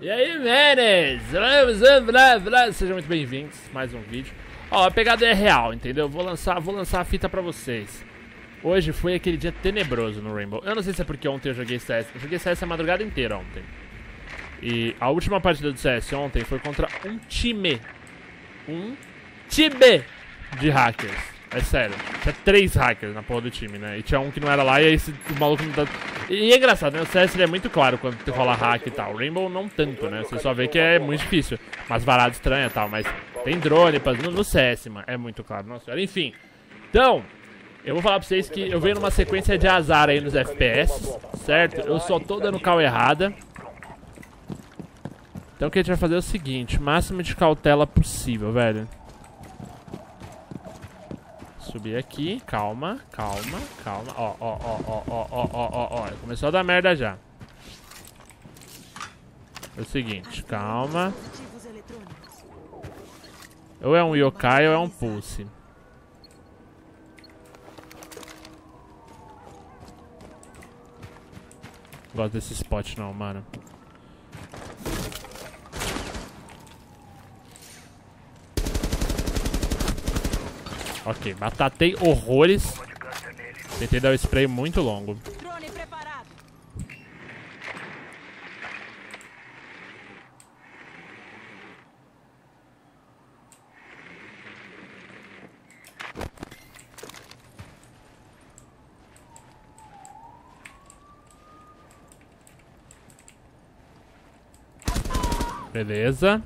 E aí, manes? Sejam muito bem-vindos mais um vídeo. Ó, a pegada é real, entendeu? Vou lançar, vou lançar a fita pra vocês. Hoje foi aquele dia tenebroso no Rainbow. Eu não sei se é porque ontem eu joguei CS. Eu joguei CS a madrugada inteira ontem. E a última partida do CS ontem foi contra um time. Um time de hackers. É sério. Tinha três hackers na porra do time, né? E tinha um que não era lá e aí esse maluco não tá... E é engraçado, né? O CS é muito claro quando rola hack e tal. O Rainbow não tanto, né? Você só vê que é muito difícil. Umas varadas estranhas e tal, mas tem drone no, no CS, mano. É muito claro. Nossa senhora. Enfim. Então, eu vou falar pra vocês que eu venho numa sequência de azar aí nos FPS, certo? Eu só tô dando cal errada. Então o que a gente vai fazer é o seguinte, máximo de cautela possível, velho. Subir aqui, calma, calma, calma. Ó, ó, ó, ó, ó, ó, ó, ó, ó. Começou a dar merda já. É o seguinte, calma. Ou é um yokai ou é um pulse. Gosto desse spot não, mano. Ok, batatei horrores. Tentei dar o spray muito longo. Beleza.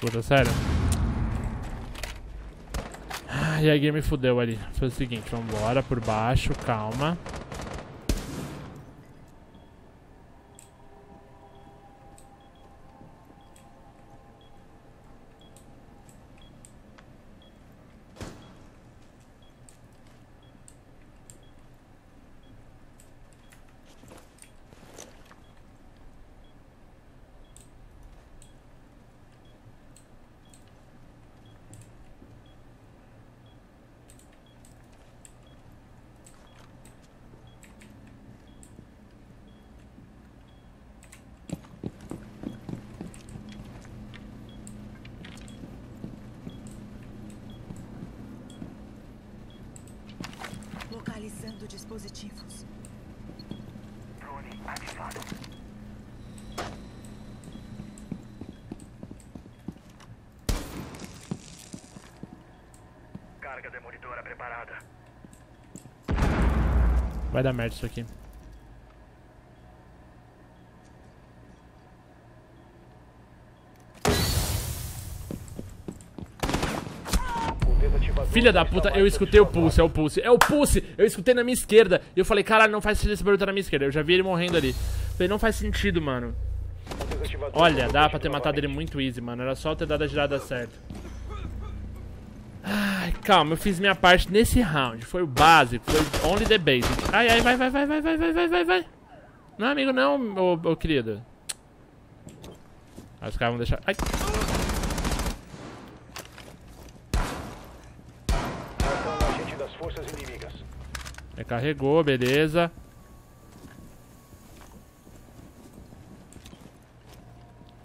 Puta, sério. E a game fudeu ali. Foi o seguinte, vambora por baixo, calma. Localizando dispositivos. Drone ativado. Carga demolidora preparada. Vai dar merda isso aqui. Filha da puta, eu escutei o pulse, é o pulse, é o pulse! Eu escutei na minha esquerda e eu falei, caralho, não faz sentido esse barulho tá na minha esquerda. Eu já vi ele morrendo ali. Falei, não faz sentido, mano. Olha, dá pra ter matado ele muito easy, mano. Era só ter dado a girada certa. Calma, eu fiz minha parte nesse round. Foi o básico, foi only the basic. Ai, ai, vai, vai, vai, vai, vai, vai, vai, vai, vai. Não, amigo, não, ô, ô querido. Aí os caras vão deixar... Ai. Recarregou, beleza.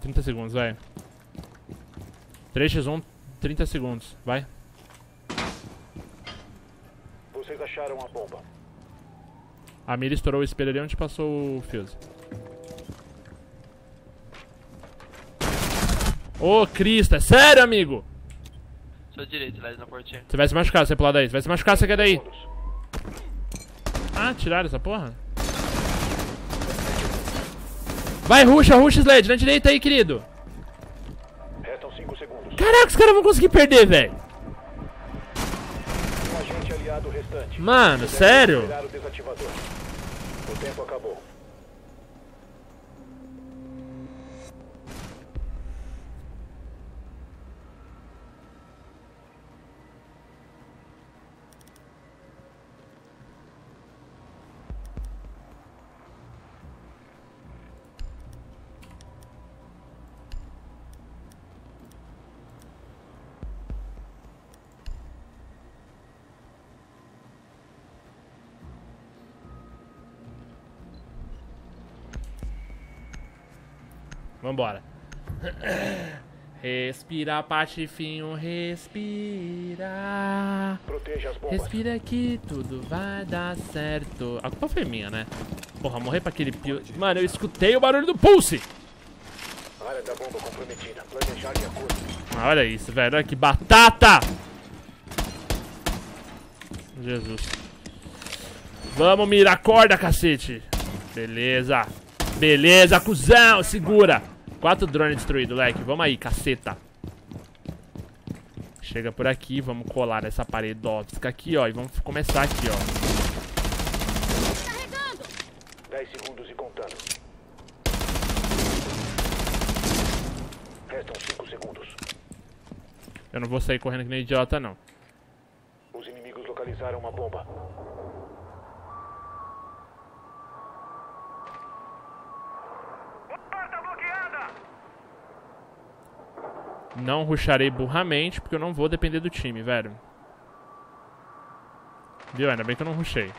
Trinta segundos, vai. 3x1, 30 segundos, vai. Vocês acharam a bomba. A mira estourou o espelho ali onde passou o fuse. Ô, oh, Cristo, é sério, amigo? Sua direita, lá na portinha. Você vai se machucar, você pular daí. Você vai se machucar, você quer daí. Ah, tiraram essa porra? Vai, ruxa, ruxa, Sled, na direita aí, querido. Restam 5 segundos. Caraca, os caras vão conseguir perder, velho. Mano, sério? O, tempo acabou. Vambora. Respira, patifinho, respira. Proteja as bombas. Respira que tudo vai dar certo. A culpa foi minha, né? Porra, morrer pra aquele pio. Mano, eu escutei o barulho do pulse. Área da bomba comprometida. Planejar de acordo. Ah, olha isso, velho. Olha que batata! Jesus. Vamos, mira, acorda, cacete. Beleza. Beleza, cuzão, segura. Quatro drones destruídos, leque. Vamos aí, caceta. Chega por aqui, vamos colar nessa parede óptica aqui, ó. E vamos começar aqui, ó. 10 segundos e contando. Restam 5 segundos. Eu não vou sair correndo que nem idiota, não. Os inimigos localizaram uma bomba. Não rusharei burramente, porque eu não vou depender do time, velho. Viu? Ainda bem que eu não rushei.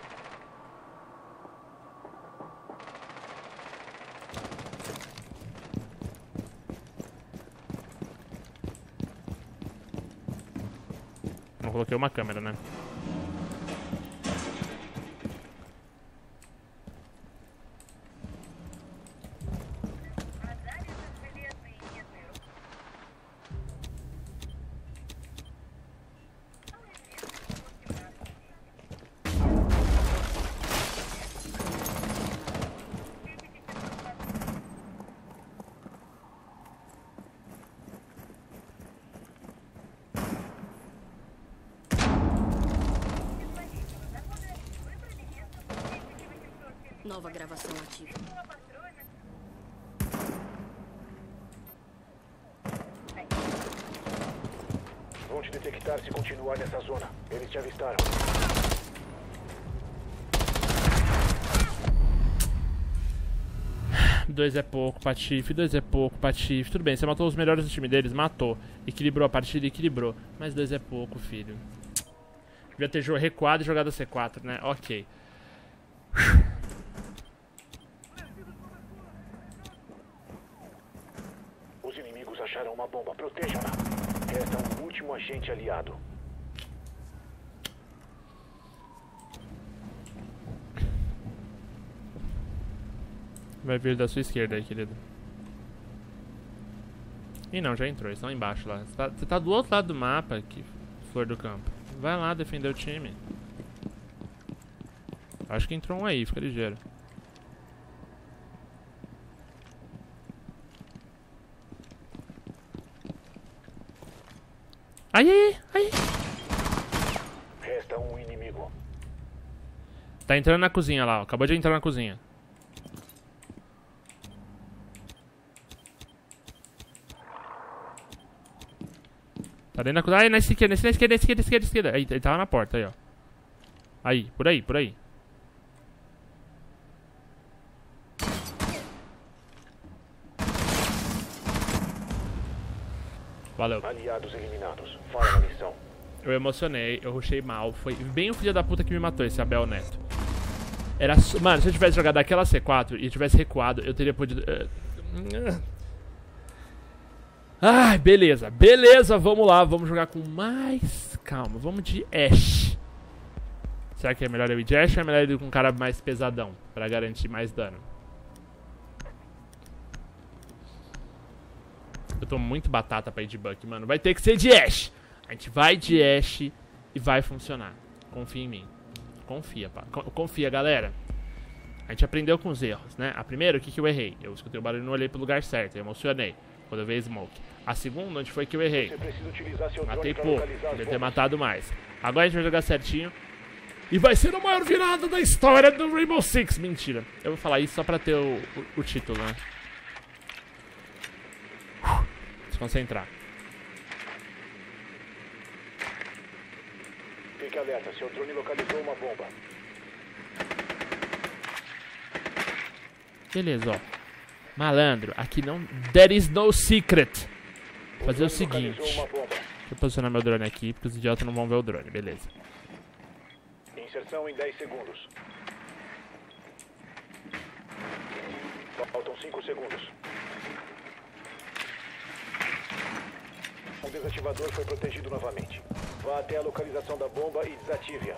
Não coloquei uma câmera, né? Nova gravação ativa. Vão te detectar se continuar nessa zona. Eles te avistaram. Dois é pouco, Patife. Dois é pouco, Patife. Tudo bem, você matou os melhores do time deles, matou. Equilibrou a partida, equilibrou. Mas dois é pouco, filho. Devia ter recuado e jogado a C4, né? Ok. Os inimigos acharam uma bomba. Protejam-na. Resta um último agente aliado. Vai vir da sua esquerda aí, querido. Ih, não, já entrou. Eles estão embaixo lá. Você tá, você tá do outro lado do mapa, aqui, flor do campo. Vai lá defender o time. Acho que entrou um aí, fica ligeiro. Ai, ai, ai. Resta um inimigo. Tá entrando na cozinha lá, ó. Acabou de entrar na cozinha. Tá dentro da cozinha. Ai, na esquerda, na esquerda, na esquerda, na esquerda, na esquerda. Aí, ele tava na porta, aí, ó. Aí, por aí, por aí. Valeu. Aliados eliminados. Fora na missão. Eu emocionei, eu rushei mal. Foi bem o filho da puta que me matou, esse Abel Neto. Era. Mano, se eu tivesse jogado aquela C4 e tivesse recuado, eu teria podido. eh, Ai, beleza, beleza, vamos lá, vamos jogar com mais calma. Vamos de Ash. Será que é melhor eu ir de Ash ou é melhor eu ir com um cara mais pesadão? Pra garantir mais dano. Eu tô muito batata pra ir de Buck, mano. Vai ter que ser de Ash. A gente vai de Ash e vai funcionar. Confia em mim. Confia, pá. Co- Confia, galera. A gente aprendeu com os erros, né? A primeira, o que, que eu errei? Eu escutei o barulho e não olhei pro lugar certo. Eu emocionei quando eu vi a Smoke. A segunda, onde foi que eu errei? Matei pouco. Devia ter matado mais. Agora a gente vai jogar certinho. E vai ser a maior virada da história do Rainbow Six. Mentira. Eu vou falar isso só pra ter o, o, o título, né? Se concentrar. Fique alerta. Seu drone localizou uma bomba. Beleza, ó. Malandro, aqui não. There is no secret. Vou fazer o seguinte. Deixa eu posicionar meu drone aqui, porque os idiotas não vão ver o drone, beleza. Inserção em 10 segundos. Faltam 5 segundos. Um desativador foi protegido novamente. Vá até a localização da bomba e desative-a.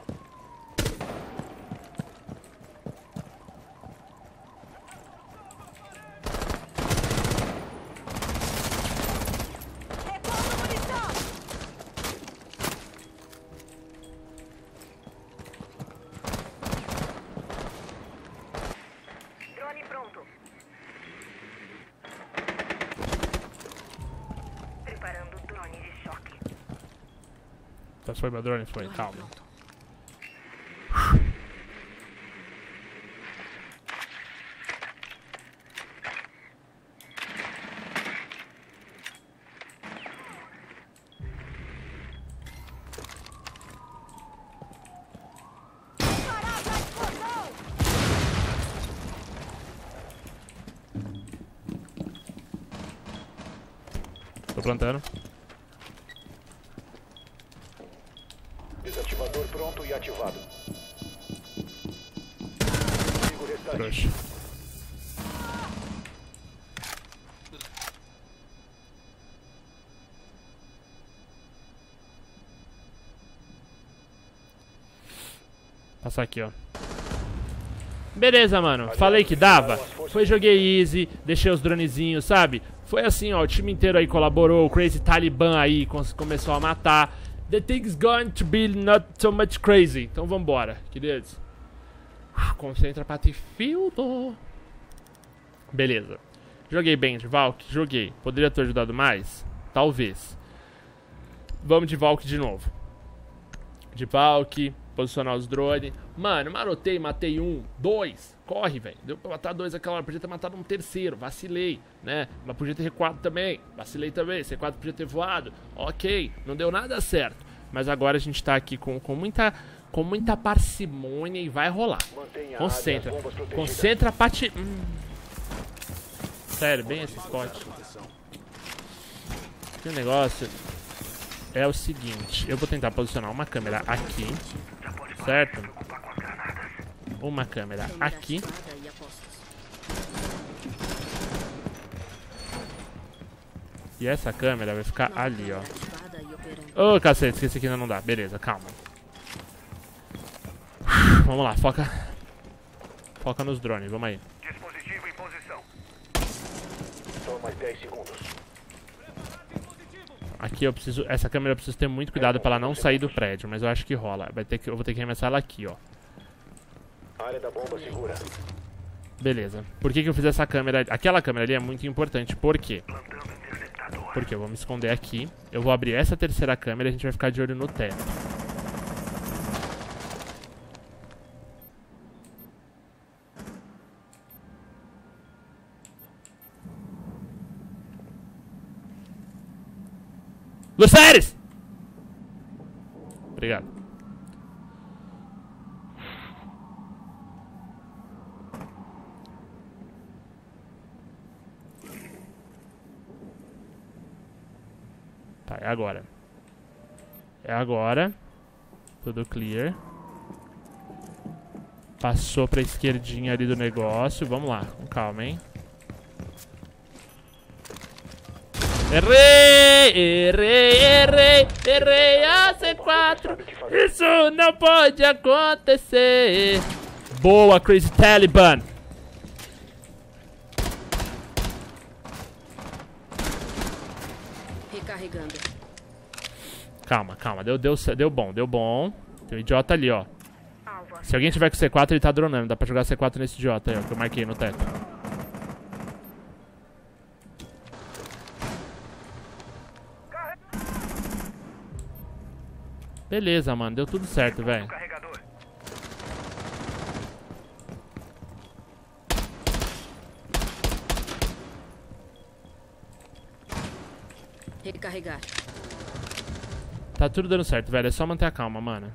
Repondo munição! Drone pronto. Preparando o drone de choque. Tá, foi meu drone? Foi, calma. Tô plantando. Desativador pronto e ativado. Restante. Trouxa. Passar aqui, ó. Beleza, mano. Falei que dava. Foi, joguei easy, deixei os dronezinhos, sabe? Foi assim, ó. O time inteiro aí colaborou. O Crazy Taliban aí começou a matar. The thing's going to be not so much crazy. Então vambora, queridos. Concentra Battlefield. Beleza. Joguei bem de Valk? Joguei. Poderia ter ajudado mais? Talvez. Vamos de Valk de novo. De Valk, posicionar os drones. Mano, marotei, matei um, dois. Corre, velho. Deu pra matar dois aquela hora. Podia ter matado um terceiro. Vacilei, né? Mas podia ter recuado também. Vacilei também. C4 podia ter voado. Ok. Não deu nada certo. Mas agora a gente tá aqui com, com muita. Com muita parcimônia e vai rolar. Mantenha a Concentra. Concentra, pati. Hum. Sério, bem esse spot. O negócio é o seguinte: eu vou tentar posicionar uma câmera aqui, certo? Uma câmera aqui. e essa câmera vai ficar ali, ó. Ô, cacete, esqueci que ainda não dá. Beleza, calma. Vamos lá, foca. Foca nos drones, vamos aí. Dispositivo em posição. Só mais 10 segundos. Aqui eu preciso. Essa câmera eu preciso ter muito cuidado pra ela não sair do prédio, mas eu acho que rola. Vai ter que, eu vou ter que arremessar ela aqui, ó. Área da bomba segura. Beleza. Por que, que eu fiz essa câmera? Aquela câmera ali é muito importante. Por quê? Porque eu vou me esconder aqui. Eu vou abrir essa terceira câmera e a gente vai ficar de olho no teto. Luceres! Obrigado. É agora. É agora. Tudo clear. Passou pra esquerdinha ali do negócio. Vamos lá, com calma, hein? Errei! Errei, errei, errei a C4. Isso não pode acontecer. Boa, Crazy Taliban. Recarregando. Calma, calma. Deu, deu, deu bom, deu bom. Tem um idiota ali, ó. Se alguém tiver com C4, ele tá dronando. Dá pra jogar C4 nesse idiota aí, ó, que eu marquei no teto. Beleza, mano. Deu tudo certo, velho. Recarregar. Tá tudo dando certo, velho. É só manter a calma, mano.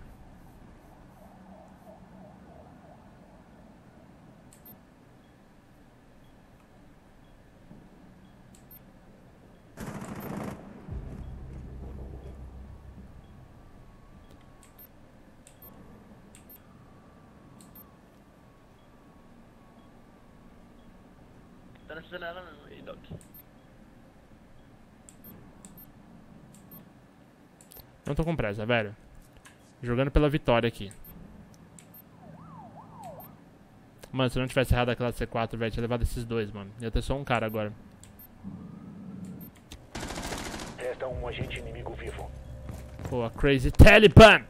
Tá nessa janela mesmo aí, Doc. Não tô com pressa, velho. Jogando pela vitória aqui. Mano, se eu não tivesse errado aquela C4, velho, tinha levado esses dois, mano. Ia ter só um cara agora. Resta um agente inimigo vivo. Pô, a Crazy Taliban!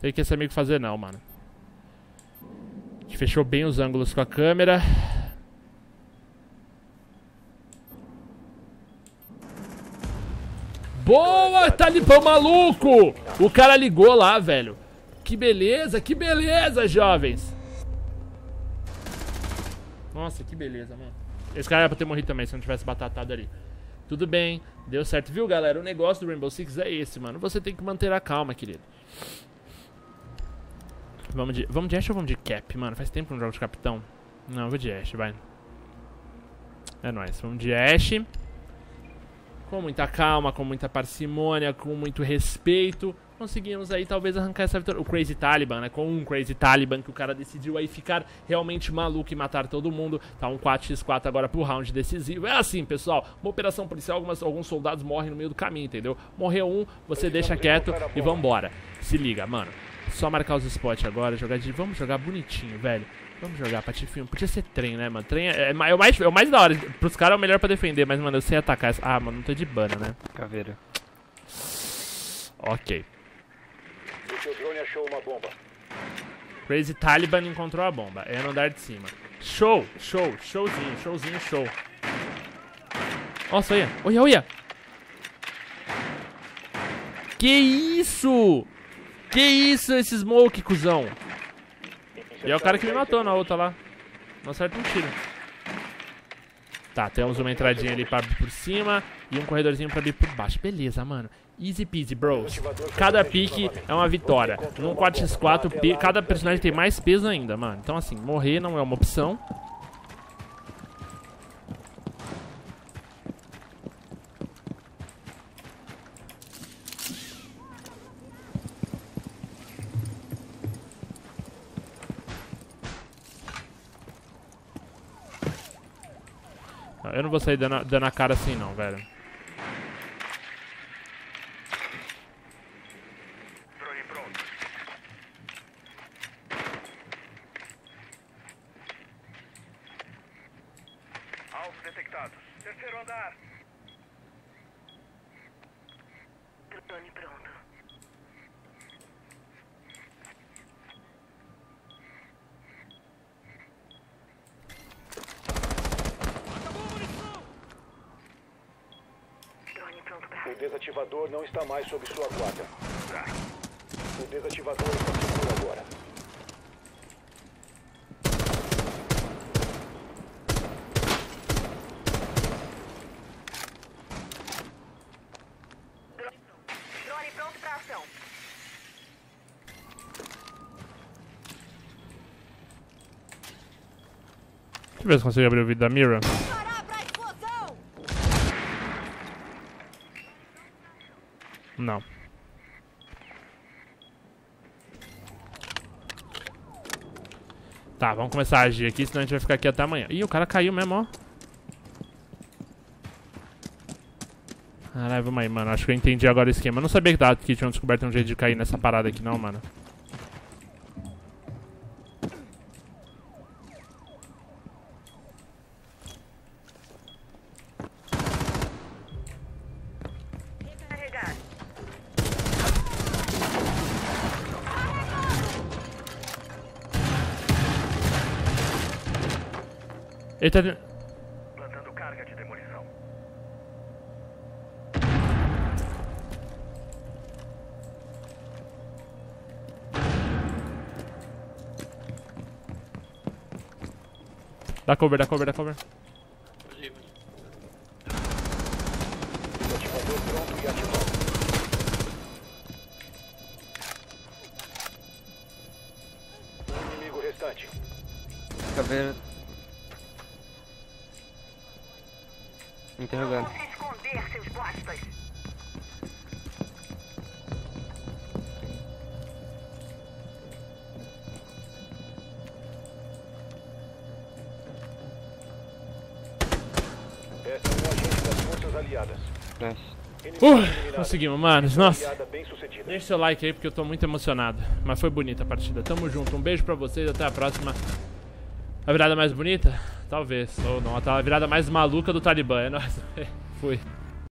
Tem que esse amigo fazer não, mano. A gente fechou bem os ângulos com a câmera. Boa, Talibã maluco! O cara ligou lá, velho. Que beleza, que beleza, jovens. Nossa, que beleza, mano. Esse cara era pra ter morrido também, se não tivesse batatado ali. Tudo bem, deu certo. Viu, galera? O negócio do Rainbow Six é esse, mano. Você tem que manter a calma, querido. Vamos de, vamos de Ash ou vamos de Cap, mano? Faz tempo que eu não jogo de Capitão. Não, eu vou de Ash, vai. É nóis. Vamos de Ash. Com muita calma, com muita parcimônia, com muito respeito. Conseguimos aí talvez arrancar essa vitória. O Crazy Taliban, né? Com um Crazy Taliban que o cara decidiu aí ficar realmente maluco e matar todo mundo. Tá um 4x4 agora pro round decisivo. É assim, pessoal. Uma operação policial, algumas, alguns soldados morrem no meio do caminho, entendeu? Morreu um, você deixa quieto e vambora. Se liga, mano. Só marcar os spots agora, jogar de. Vamos jogar bonitinho, velho. Vamos jogar patifinho. Podia ser trem, né, mano? Trem é, é, é o mais, é o mais da hora. Pros caras é o melhor pra defender, mas, mano, eu sei atacar. essa- Ah, mano, não tô de bana, né? Caveira. Ok. O seu drone achou uma bomba. Crazy Taliban encontrou a bomba. É no andar de cima. Show, show, showzinho, showzinho, show. Nossa, olha, olha, olha. Que isso? Que isso, esse smoke, cuzão? E é o cara que me matou na outra lá. Não acerta um tiro. Tá, temos uma entradinha ali pra abrir por cima e um corredorzinho pra abrir por baixo. Beleza, mano. Easy peasy, bros. Cada pique é uma vitória. Num 4x4, pi- cada personagem tem mais peso ainda, mano. Então, assim, morrer não é uma opção. Não, Eu não vou sair dando, a- dando a cara assim, não, velho. Terceiro andar. Drone pronto. Drone pronto pra O desativador não está mais sob sua guarda. O desativador está seguro agora. Drone pronto pra ação. Deixa eu ver se consigo abrir o vídeo da Mira. Não. Tá, vamos começar a agir aqui, senão a gente vai ficar aqui até amanhã. Ih, o cara caiu mesmo, ó. Caralho, vamos aí, mano. Acho que eu entendi agora o esquema. Eu não sabia que, tava, que tinham descoberto um jeito de cair nessa parada aqui, não, mano. Ele tá... Plantando carga de demolição. Dá cover, dá cover, dá cover. Desativador pronto e ativado. Inimigo restante. Caveira. Interrogando. é agente das forças aliadas. Uh, conseguimos, manos, Nossa. Deixe seu like aí porque eu tô muito emocionado. Mas foi bonita a partida. Tamo junto. Um beijo pra vocês. Até a próxima. A virada mais bonita? talvez. Ou não, tá virada mais maluca do Talibã, é nóis. Fui.